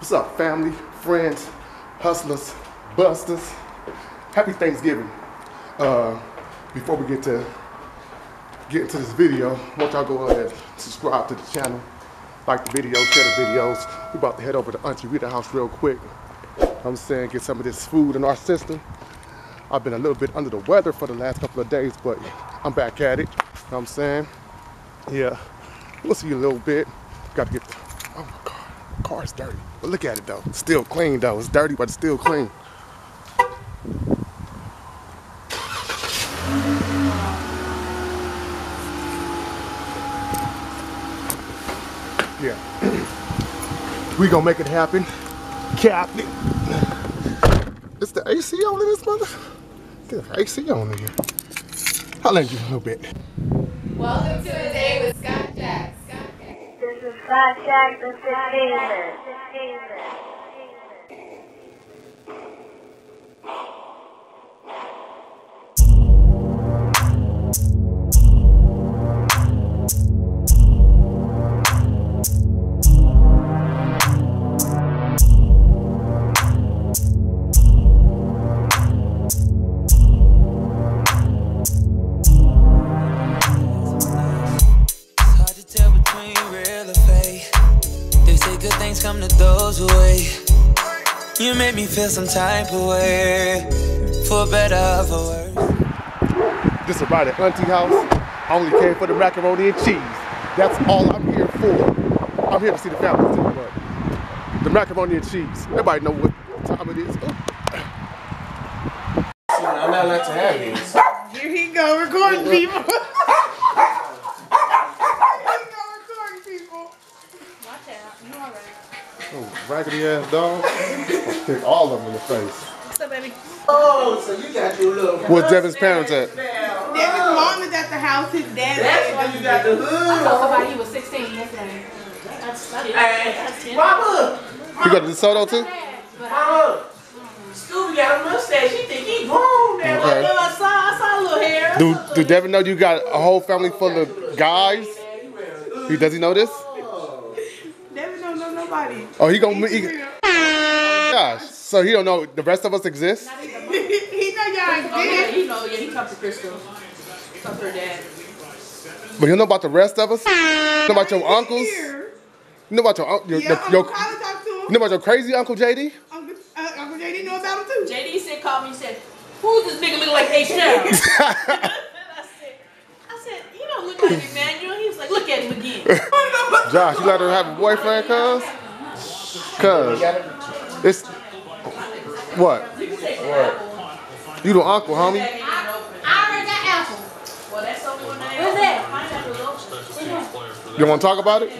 What's up, family, friends, hustlers, busters? Happy Thanksgiving. Uh, before we get to get into this video, I want y'all go ahead and subscribe to the channel, like the video, share the videos. We about to head over to Auntie Rita house real quick. I'm saying get some of this food in our system. I've been a little bit under the weather for the last couple of days, but I'm back at it. You know what I'm saying? Yeah, we'll see you a little bit. Got to get, the, oh my God, car's dirty. But look at it though, it's still clean though. It's dirty, but it's still clean. Yeah. we gonna make it happen. Captain. It's the AC on in this mother? Get the AC on in here. I'll lend you a little bit. Welcome to Jax, the entertainment. Good things come to those who wait. You make me feel some type of way, for better or for worse. Just about at Auntie house. I only came for the macaroni and cheese. That's all I'm here for. I'm here to see the family too, but the macaroni and cheese. Everybody know what time it is. Oh, I'm not allowed to have these. Here he go recording people. raggedy ass dog. I'll kick all of them in the face. What's up, baby? Oh, so you got your little. Where's Devin's parents at? Devin's mom is at the house. His dad That's why you got the hood. Somebody was 16 yesterday. That's, that is, Hey, that's 10. Mama, You got the DeSoto too? But Mama. Scooby got a mustache. He think he grown there. Okay. Look, I saw, I saw a little hair. Do, do Devin know you got a whole family full of guys? He, does he know this? Devin don't know nobody. Oh, he gonna he, gosh. So he don't know the rest of us exist? he know y'all oh, yeah, exist. he know, yeah, he talked to Crystal. Talked to her dad. But you know about the rest of us? You know about your uncles? You know about your your, Yeah, your, Uncle your Kyler talked to you know about your crazy uncle JD? Uncle, uh, Uncle JD know about him too. JD said, called me and said, who's this nigga look like H Town? I said, I said, he don't look like Emmanuel. He was like, look at him again. Josh, you let her have a boyfriend, cuz? Cuz it's what? You the uncle, homie. I already got apple. Well, that's someone that. What's that? You wanna talk about it?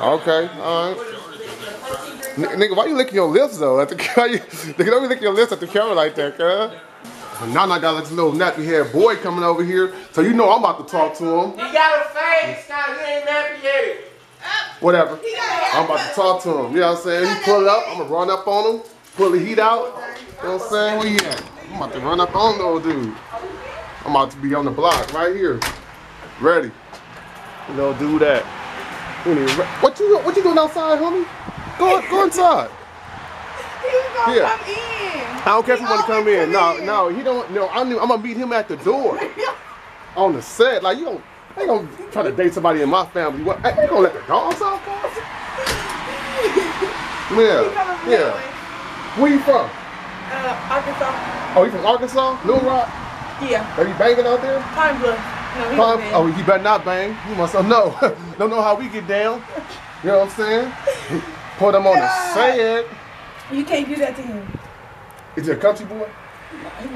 Okay, alright. N- nigga, why you licking your lips though? At the why you, nigga, don't be licking your lips at the camera like that, cuz. And now I got like this little nappy haired boy coming over here, so you know I'm about to talk to him. He got a face. Scott, he ain't nappy yet. Whatever. I'm about to talk to him. You know what I'm saying? He pull up, I'm gonna run up on him, pull the heat out. You know what I'm saying? Where he at? I'm about to run up on the old dude. I'm about to be on the block right here. Ready. You know, do that. We need re- What you what you doing outside, homie? Go go inside. He was gonna Yeah. come in. I don't care if you want to come in. No, no, he don't. No, I'm, I'm gonna meet him at the door on the set. Like you don't, I ain't gonna try to date somebody in my family. What? I ain't gonna let the dogs out, guys. Yeah, yeah. Where you from? Uh, Arkansas. Oh, you from Arkansas? Little Rock? Yeah. Are you banging out there? Pine Bluff. No, he Pine- oh, he better not bang. You must know. don't know how we get down. You know what I'm saying? Put him on the God. set. You can't do that to him. Is he a country boy? He's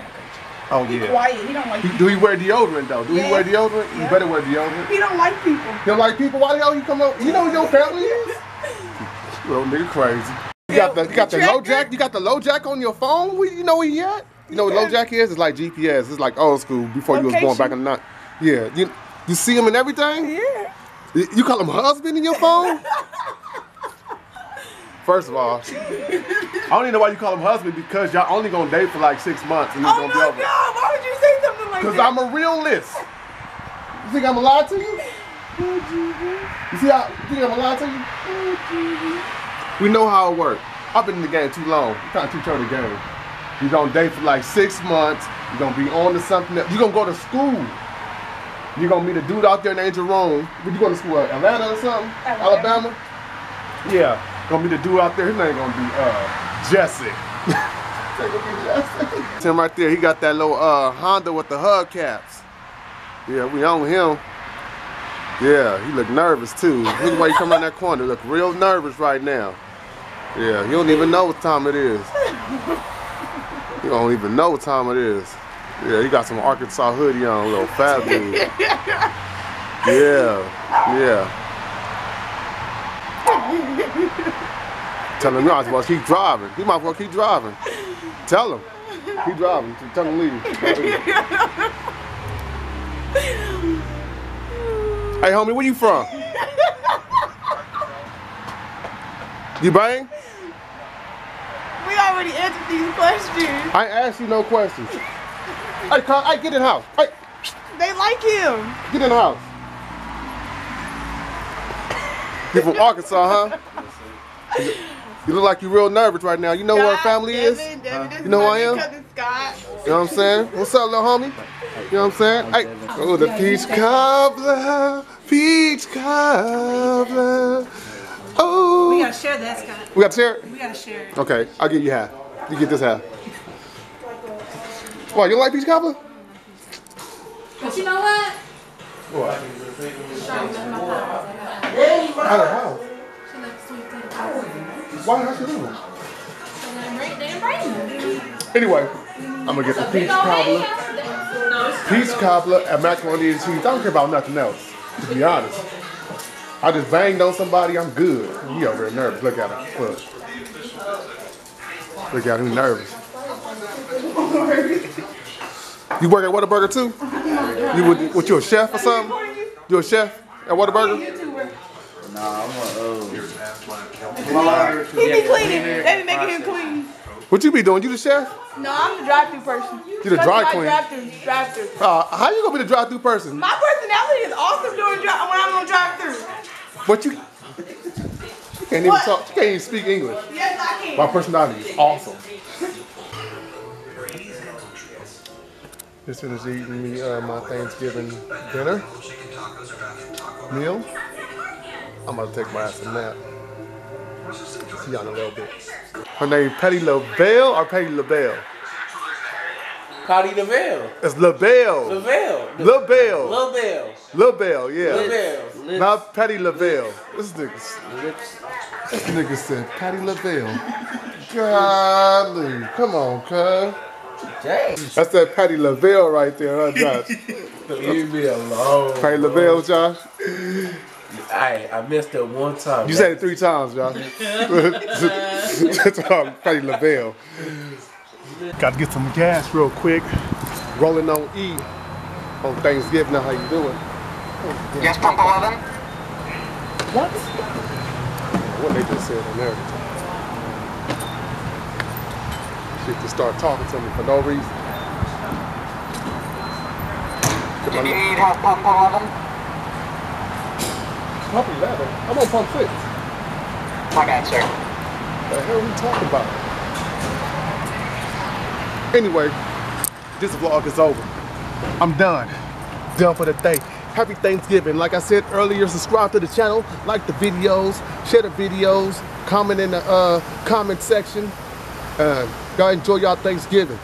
Oh yeah. quiet. He don't like. He- Do he wear deodorant though? Do he Yeah. wear deodorant? He Yeah. better wear deodorant. He don't like people. You don't like people? Why the hell you come up? You know who your family is? Little nigga crazy. You got the you got the LoJack. You got the LoJack on your phone. You know where he at? You know what LoJack is? It's like GPS. It's like old school before you was born back in the night. Yeah. You you see him and everything. Yeah. You call him husband in your phone? First of all, I don't even know why you call him husband because y'all only gonna date for like six months and it's Oh gonna my be God! over. Why would you say something like Cause that? Because I'm a realist. You think I'm a lie to you? You see how you think I'm a lie to you? We know how it works. I've been in the game too long. You're trying to teach her the game. You're gonna date for like six months. You're gonna be on to something else. You're gonna go to school. You're gonna meet a dude out there named Jerome. Where you going to school? at? Atlanta or something? Alabama? Yeah. Gonna be the dude out there. His name gonna be uh Jesse. Say gonna be Jesse. Tim right there, he got that little uh Honda with the hubcaps. Yeah, we own him. Yeah, he look nervous too. Look why he come around that corner. Look real nervous right now. Yeah, he don't even know what time it is. He don't even know what time it is. Yeah, he got some Arkansas hoodie on, little fat dude. Yeah, yeah. Tell him might as well keep driving. He might as well keep driving. Tell him. Keep driving. Tell him leave. hey homie, where you from? You bang? We already answered these questions. I asked you no questions. Hey, come, hey, get in the house. Hey, They like him. get in the house. You're from Arkansas, huh? You look like you're real nervous right now. You know where our Scott, family is? Devin, Devin, this You know who I am? my cousin Scott. You know what I'm saying? What's up, little homie? You know what I'm saying? Hey, oh, the peach cobbler, peach cobbler. Oh, We gotta share that, Scott. we got to share it? We gotta share it. Okay, I'll get you half. You get this half. Why, you don't like peach cobbler? But you know what? What? Yeah, you Out Why then they bring it. Anyway, I'm gonna get the peach cobbler. Peach cobbler and macaroni and cheese. I don't care about nothing else, to be honest. I just banged on somebody, I'm good. He over there nervous. Look at him. Look. Look at him, nervous. You work at Whataburger too? You with, with you a chef or something? You a chef at Whataburger? Uh, He be cleaning. They be making him clean. What you be doing? You the chef? No, I'm the drive-through person. You the dry queen. Drive-through, drive-through. Uh, how you gonna be the drive-through person? My personality is awesome doing drive when I'm on drive-through. But you, you can't even What? talk. You can't even speak English. Yes, I can. My personality is awesome. Just finished eating me uh, my Thanksgiving dinner meal. I'm about to take my ass a nap. See y'all in a little bit. Her name Petty LaBelle or Petty LaBelle? Patty LaVelle. It's LaBelle. LaVelle. LaBelle. LaBelle. LaBelle, yeah. LaBelle. Not Patti LaBelle. This nigga, this nigga said Patti LaBelle. Golly, come on, cuz. Dang. That's that Patti LaBelle right there, huh, Josh? Leave me alone. Patti LaBelle, Josh. I I messed up one time. You said it three times, Josh. That's um, Patti LaBelle. Got to get some gas real quick. Rolling on E on Thanksgiving. Now, how you doing? Yes, pump 11. What? What they just said on there. Shit just start talking to me for no reason. Get You need help, pump 11? Pump 11. I'm on pump 6. My bad, sir. The hell are we talking about? Anyway, this vlog is over. I'm done. Done for the day. Happy Thanksgiving. Like I said earlier, subscribe to the channel, like the videos, share the videos, comment in the uh, comment section. Uh, y'all enjoy y'all Thanksgiving.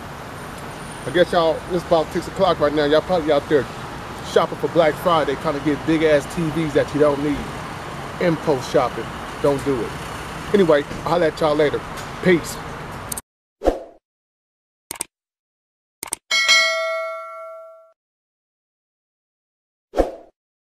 I guess y'all, it's about 6 o'clock right now. Y'all probably out there shopping for Black Friday, trying to get big ass TVs that you don't need. Impulse shopping. Don't do it. Anyway, I'll holler at y'all later. Peace.